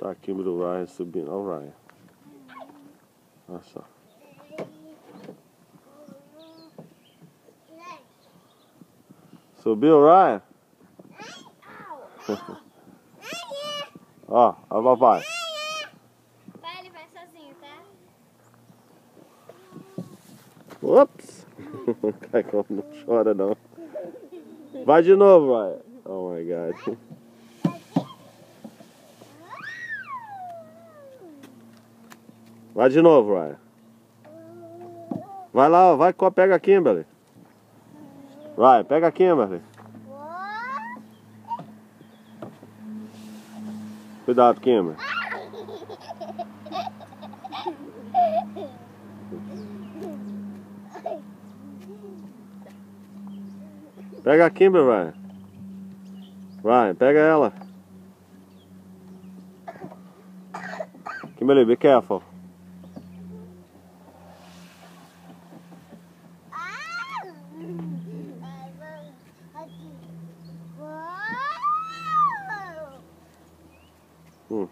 Tá aqui o Ryan subindo. Olha o Ryan. Olha só. Subiu, Ryan? Ó, ó papai. Vai, ele vai sozinho, tá? Ups! Caicão não chora não. Vai de novo, Ryan. Oh my god. Vai de novo, Ryan. Vai lá, vai, pega a Kimberly. Vai, pega a Kimberly. Cuidado, Kimberly. Pega a Kimberly, Ryan. Ryan, pega ela. Kimberly, be careful. Hmm.